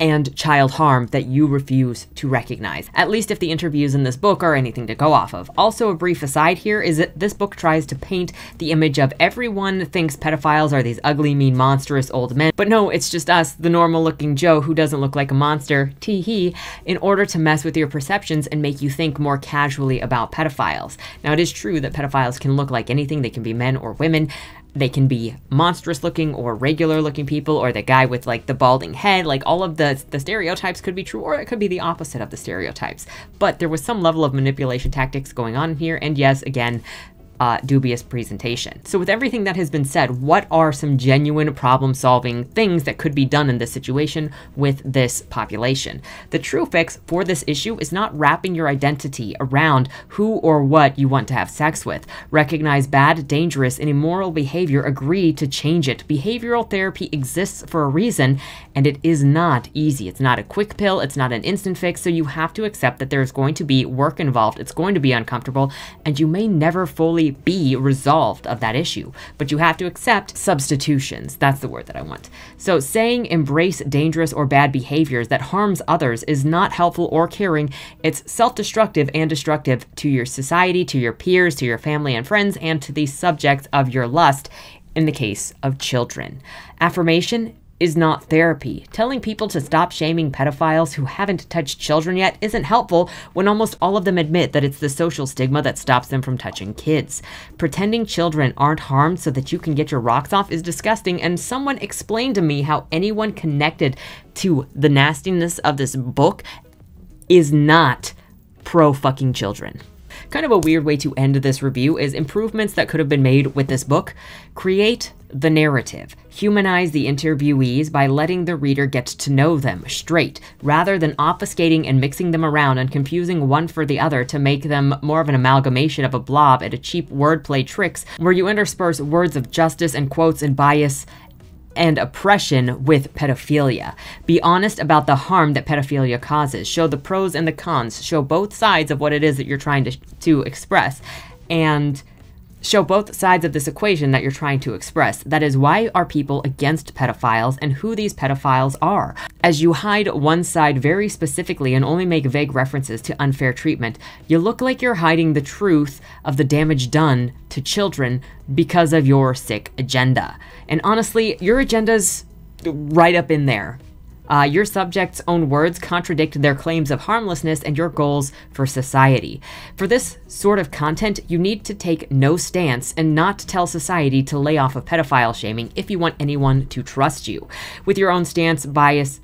and child harm that you refuse to recognize, at least if the interviews in this book are anything to go off of. Also, a brief aside here is that this book tries to paint the image of everyone thinks pedophiles are these ugly, mean, monstrous old men, but no, it's just us, the normal looking Joe who doesn't look like a monster, tee hee, in order to mess with your perceptions and make you think more casually about pedophiles. Now, it is true that pedophiles can look like anything, they can be men or women, they can be monstrous looking or regular looking people or the guy with like the balding head like all of the the stereotypes could be true or it could be the opposite of the stereotypes. But there was some level of manipulation tactics going on here and yes again uh, dubious presentation. So, with everything that has been said, what are some genuine problem solving things that could be done in this situation with this population? The true fix for this issue is not wrapping your identity around who or what you want to have sex with. Recognize bad, dangerous, and immoral behavior, agree to change it. Behavioral therapy exists for a reason, and it is not easy. It's not a quick pill, it's not an instant fix, so you have to accept that there's going to be work involved, it's going to be uncomfortable, and you may never fully be resolved of that issue, but you have to accept substitutions. That's the word that I want. So saying embrace dangerous or bad behaviors that harms others is not helpful or caring. It's self-destructive and destructive to your society, to your peers, to your family and friends, and to the subjects of your lust in the case of children. Affirmation is not therapy. Telling people to stop shaming pedophiles who haven't touched children yet isn't helpful when almost all of them admit that it's the social stigma that stops them from touching kids. Pretending children aren't harmed so that you can get your rocks off is disgusting, and someone explained to me how anyone connected to the nastiness of this book is not pro fucking children. Kind of a weird way to end this review is improvements that could have been made with this book. Create the narrative. Humanize the interviewees by letting the reader get to know them straight, rather than obfuscating and mixing them around and confusing one for the other to make them more of an amalgamation of a blob and a cheap wordplay tricks where you intersperse words of justice and quotes and bias and oppression with pedophilia. Be honest about the harm that pedophilia causes. Show the pros and the cons. Show both sides of what it is that you're trying to, to express. And show both sides of this equation that you're trying to express. That is, why are people against pedophiles and who these pedophiles are? As you hide one side very specifically and only make vague references to unfair treatment, you look like you're hiding the truth of the damage done to children because of your sick agenda. And honestly, your agenda's right up in there. Uh, your subject's own words contradict their claims of harmlessness and your goals for society. For this sort of content, you need to take no stance and not tell society to lay off of pedophile shaming if you want anyone to trust you. With your own stance, bias,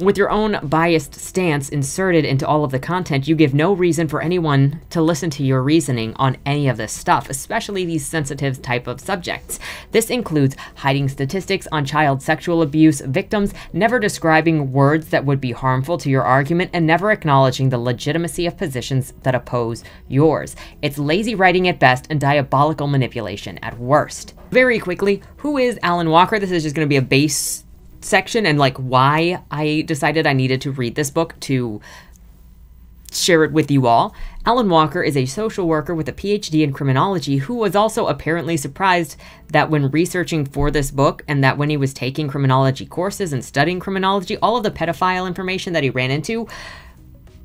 with your own biased stance inserted into all of the content, you give no reason for anyone to listen to your reasoning on any of this stuff, especially these sensitive type of subjects. This includes hiding statistics on child sexual abuse victims, never describing words that would be harmful to your argument, and never acknowledging the legitimacy of positions that oppose yours. It's lazy writing at best and diabolical manipulation at worst. Very quickly, who is Allyn Walker? This is just going to be a base section and like why I decided I needed to read this book to share it with you all. Allyn Walker is a social worker with a PhD in criminology who was also apparently surprised that when researching for this book and that when he was taking criminology courses and studying criminology, all of the pedophile information that he ran into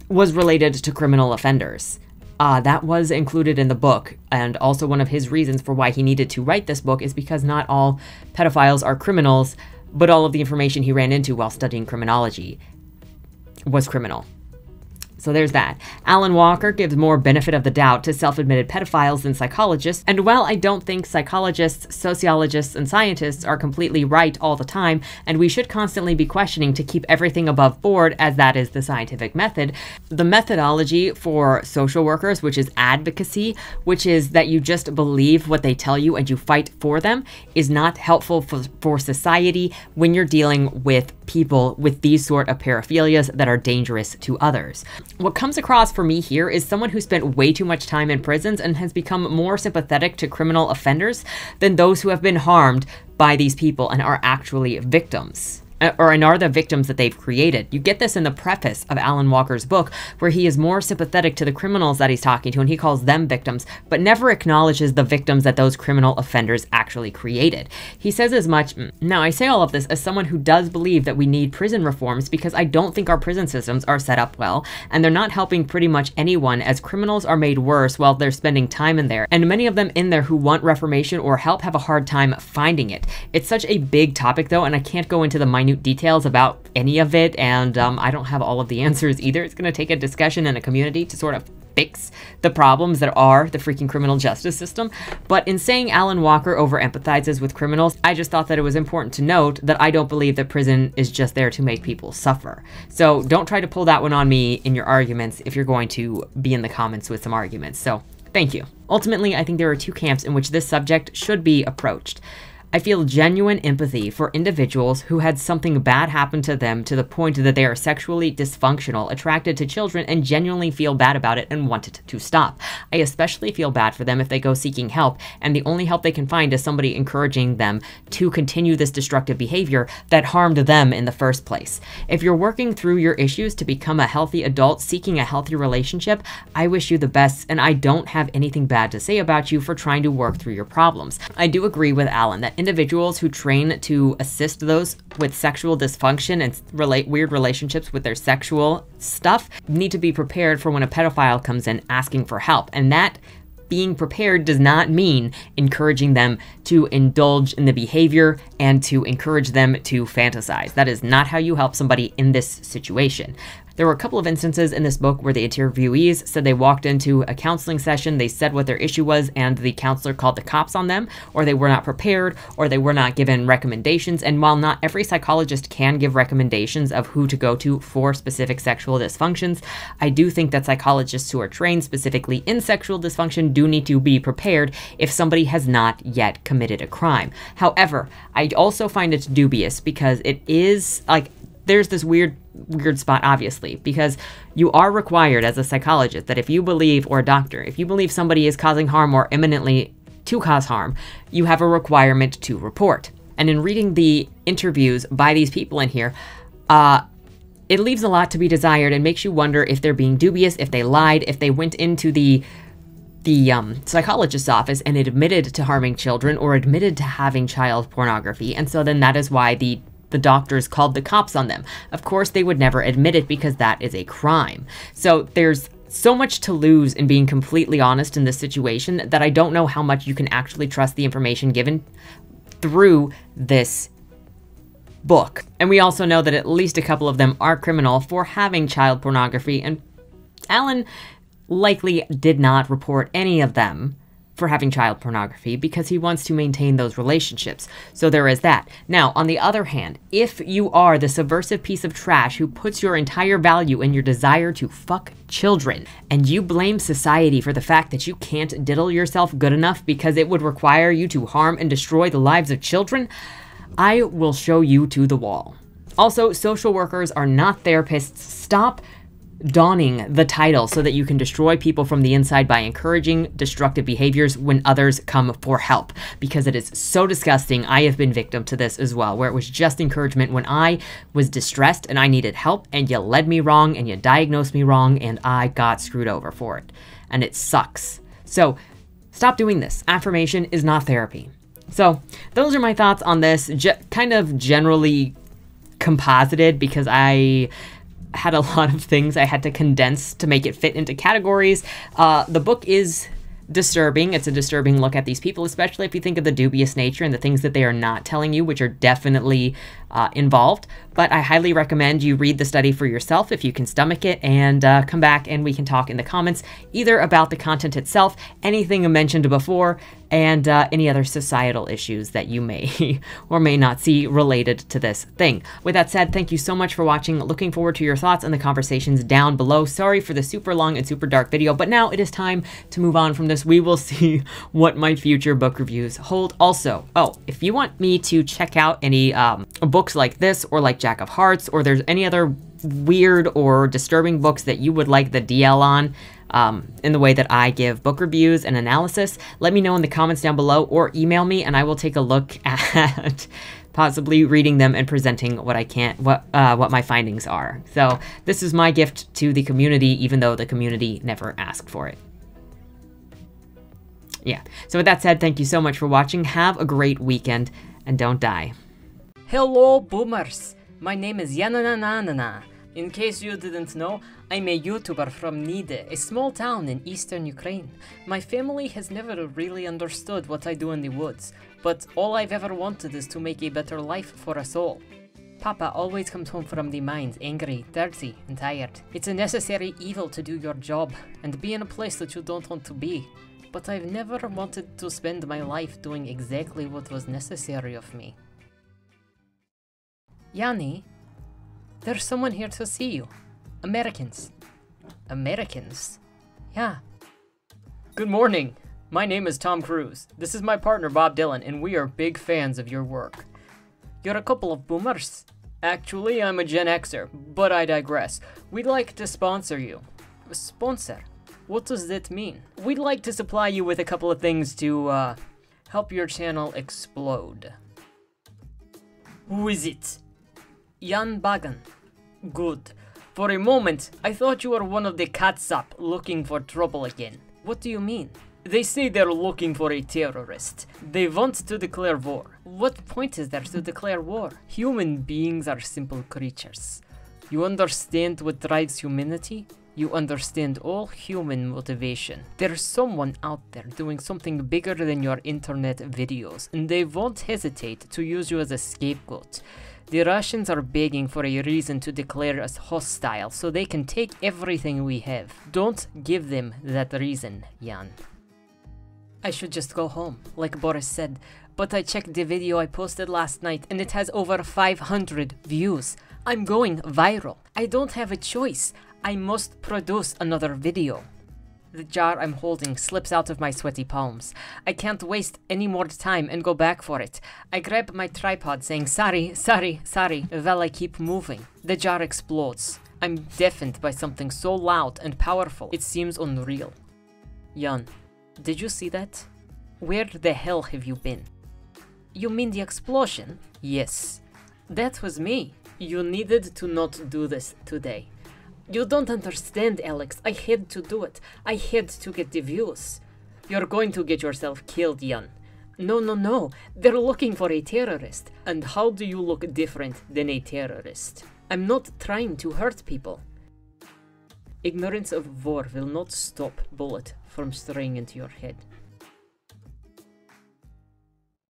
was related to criminal offenders. Uh, that was included in the book, and also one of his reasons for why he needed to write this book is because not all pedophiles are criminals, but all of the information he ran into while studying criminology was criminal. So there's that. Allyn Walker gives more benefit of the doubt to self admitted pedophiles than psychologists, and while I don't think psychologists, sociologists, and scientists are completely right all the time, and we should constantly be questioning to keep everything above board, as that is the scientific method, the methodology for social workers, which is advocacy, which is that you just believe what they tell you and you fight for them, is not helpful for, for society when you're dealing with people with these sort of paraphilias that are dangerous to others. What comes across for me here is someone who spent way too much time in prisons and has become more sympathetic to criminal offenders than those who have been harmed by these people and are actually victims. Uh, or and are the victims that they've created. You get this in the preface of Allyn Walker's book, where he is more sympathetic to the criminals that he's talking to and he calls them victims, but never acknowledges the victims that those criminal offenders actually created. He says as much. Mm, now, I say all of this as someone who does believe that we need prison reforms because I don't think our prison systems are set up well, and they're not helping pretty much anyone as criminals are made worse while they're spending time in there, and many of them in there who want reformation or help have a hard time finding it. It's such a big topic, though, and I can't go into the minute minute details about any of it, and um, I don't have all of the answers either. It's going to take a discussion and a community to sort of fix the problems that are the freaking criminal justice system. But in saying Allyn Walker over empathizes with criminals, I just thought that it was important to note that I don't believe that prison is just there to make people suffer. So don't try to pull that one on me in your arguments if you're going to be in the comments with some arguments. So thank you. Ultimately, I think there are two camps in which this subject should be approached. I feel genuine empathy for individuals who had something bad happen to them to the point that they are sexually dysfunctional, attracted to children, and genuinely feel bad about it and want it to stop. I especially feel bad for them if they go seeking help, and the only help they can find is somebody encouraging them to continue this destructive behavior that harmed them in the first place. If you're working through your issues to become a healthy adult seeking a healthy relationship, I wish you the best, and I don't have anything bad to say about you for trying to work through your problems. I do agree with Allyn that individuals who train to assist those with sexual dysfunction and relate weird relationships with their sexual stuff need to be prepared for when a pedophile comes in asking for help. And that being prepared does not mean encouraging them to indulge in the behavior and to encourage them to fantasize. That is not how you help somebody in this situation. There were a couple of instances in this book where the interviewees said they walked into a counseling session, they said what their issue was, and the counselor called the cops on them, or they were not prepared, or they were not given recommendations. And while not every psychologist can give recommendations of who to go to for specific sexual dysfunctions, I do think that psychologists who are trained specifically in sexual dysfunction do need to be prepared if somebody has not yet committed a crime. However, I also find it dubious because it is like there's this weird weird spot obviously because you are required as a psychologist that if you believe or a doctor if you believe somebody is causing harm or imminently to cause harm you have a requirement to report and in reading the interviews by these people in here uh it leaves a lot to be desired and makes you wonder if they're being dubious if they lied if they went into the the um, psychologist's office and admitted to harming children or admitted to having child pornography. And so then that is why the the doctors called the cops on them. Of course, they would never admit it because that is a crime. So there's so much to lose in being completely honest in this situation that I don't know how much you can actually trust the information given through this book. And we also know that at least a couple of them are criminal for having child pornography, and Allyn likely did not report any of them for having child pornography because he wants to maintain those relationships. So there is that. Now, on the other hand, if you are the subversive piece of trash who puts your entire value in your desire to fuck children, and you blame society for the fact that you can't diddle yourself good enough because it would require you to harm and destroy the lives of children, I will show you to the wall. Also, social workers are not therapists. Stop donning the title so that you can destroy people from the inside by encouraging destructive behaviors when others come for help. Because it is so disgusting. I have been victim to this as well, where it was just encouragement when I was distressed and I needed help, and you led me wrong and you diagnosed me wrong, and I got screwed over for it. And it sucks. So, stop doing this. Affirmation is not therapy. So, those are my thoughts on this, kind of generally composited because I had a lot of things I had to condense to make it fit into categories. Uh, the book is disturbing. It's a disturbing look at these people, especially if you think of the dubious nature and the things that they are not telling you, which are definitely uh, involved. But I highly recommend you read the study for yourself if you can stomach it and uh, come back and we can talk in the comments either about the content itself, anything mentioned before, and uh, any other societal issues that you may or may not see related to this thing. With that said, thank you so much for watching. Looking forward to your thoughts and the conversations down below. Sorry for the super long and super dark video, but now it is time to move on from this. We will see what my future book reviews hold. Also, oh, if you want me to check out any um, books like this or like Jack of Hearts or there's any other weird or disturbing books that you would like the DL on, um, in the way that I give book reviews and analysis, let me know in the comments down below or email me and I will take a look at possibly reading them and presenting what I can't, what, uh, what my findings are. So this is my gift to the community, even though the community never asked for it. Yeah, so with that said, thank you so much for watching. Have a great weekend and don't die. Hello, boomers! My name is Yanananana. In case you didn't know, I'm a YouTuber from Nide, a small town in eastern Ukraine. My family has never really understood what I do in the woods, but all I've ever wanted is to make a better life for us all. Papa always comes home from the mines angry, dirty, and tired. It's a necessary evil to do your job and be in a place that you don't want to be. But I've never wanted to spend my life doing exactly what was necessary of me. Yanni, there's someone here to see you. Americans. Americans? Yeah. Good morning. My name is Tom Cruise. This is my partner Bob Dylan, and we are big fans of your work. You're a couple of boomers. Actually, I'm a Gen Xer, but I digress. We'd like to sponsor you. Sponsor? What does that mean? We'd like to supply you with a couple of things to, uh, help your channel explode. Who is it? Jan Bagan. Good. For a moment, I thought you were one of the Katsap looking for trouble again. What do you mean? They say they're looking for a terrorist. They want to declare war. What point is there to declare war? Human beings are simple creatures. You understand what drives humanity? You understand all human motivation. There's someone out there doing something bigger than your internet videos, and they won't hesitate to use you as a scapegoat. The Russians are begging for a reason to declare us hostile so they can take everything we have. Don't give them that reason, Jan. I should just go home, like Boris said, but I checked the video I posted last night and it has over 500 views. I'm going viral. I don't have a choice. I must produce another video. The jar I'm holding slips out of my sweaty palms. I can't waste any more time and go back for it. I grab my tripod saying sorry, sorry, sorry while I keep moving. The jar explodes. I'm deafened by something so loud and powerful it seems unreal. Jan, did you see that? Where the hell have you been? You mean the explosion? Yes. That was me. You needed to not do this today. You don't understand, Alex. I had to do it. I had to get the views. You're going to get yourself killed, Jan. No, no, no. They're looking for a terrorist. And how do you look different than a terrorist? I'm not trying to hurt people. Ignorance of war will not stop bullet from straying into your head.